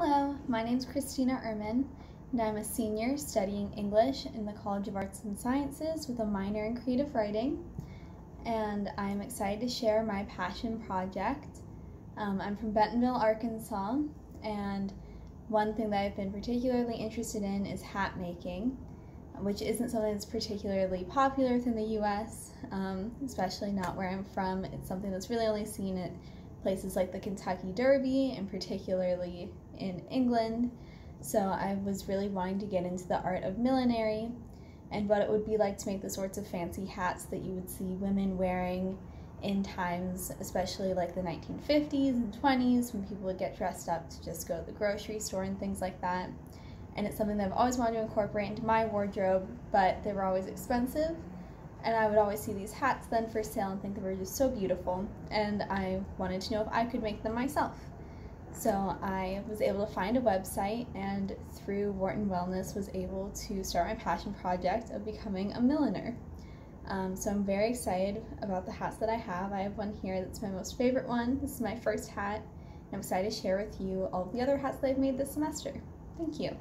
Hello, my name is Christina Ehrman, and I'm a senior studying English in the College of Arts and Sciences with a minor in creative writing. And I'm excited to share my passion project. Um, I'm from Bentonville, Arkansas, and one thing that I've been particularly interested in is hat making, which isn't something that's particularly popular within the US, um, especially not where I'm from. It's something that's really only seen at places like the Kentucky Derby and particularly in England. So I was really wanting to get into the art of millinery and what it would be like to make the sorts of fancy hats that you would see women wearing in times, especially like the 1950s and 20s when people would get dressed up to just go to the grocery store and things like that. And it's something that I've always wanted to incorporate into my wardrobe, but they were always expensive and I would always see these hats then for sale and think they were just so beautiful and I wanted to know if I could make them myself. So I was able to find a website and through Wharton Wellness was able to start my passion project of becoming a milliner. Um, so I'm very excited about the hats that I have. I have one here that's my most favorite one. This is my first hat. I'm excited to share with you all the other hats that I've made this semester. Thank you.